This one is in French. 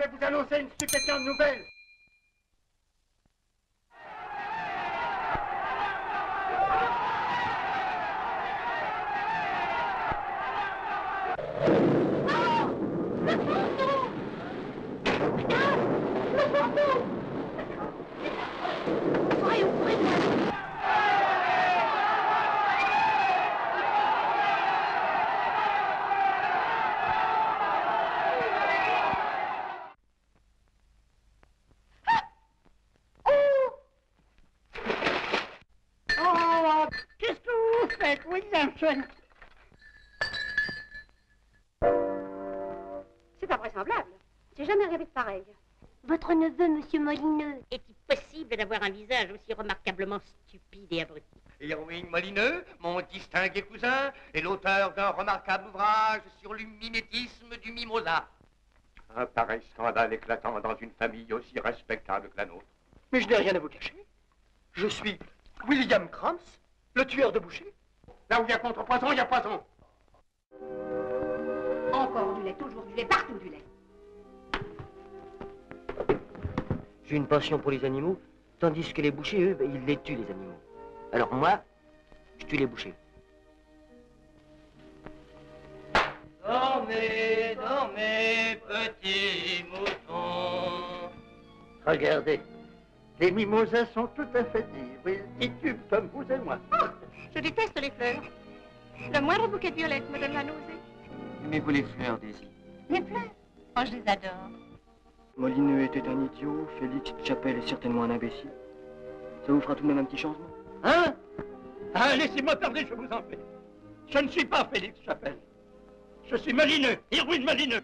vais vous annoncer une stupéfiante nouvelle. Williamson C'est invraisemblable. J'ai jamais rêvé de pareil. Votre neveu, monsieur Molineux. Est-il possible d'avoir un visage aussi remarquablement stupide et abruti? Irwin Molineux, mon distingué cousin, est l'auteur d'un remarquable ouvrage sur le mimétisme du mimosa. Un pareil scandale éclatant dans une famille aussi respectable que la nôtre. Mais je n'ai rien à vous cacher. Je suis William Krams, le tueur de boucher. Là où il y a contrepoison, il y a poison. Encore du lait, toujours du lait, partout du lait. J'ai une passion pour les animaux, tandis que les bouchers, eux, ben, ils les tuent, les animaux. Alors moi, je tue les bouchers. Dormez, dormez, petits moutons. Regardez, les mimosas sont tout à fait libres. Ils tubent comme vous et moi. Je déteste les fleurs. Le moindre bouquet de violettes me donne la nausée. Aimez-vous les fleurs, Daisy Les fleurs? Oh, je les adore. Molineux était un idiot, Félix Chapelle est certainement un imbécile. Ça vous fera tout de même un petit changement? Hein? Ah, laissez-moi parler, je vous en prie. Je ne suis pas Félix Chapelle. Je suis Molineux, Irwin Molineux.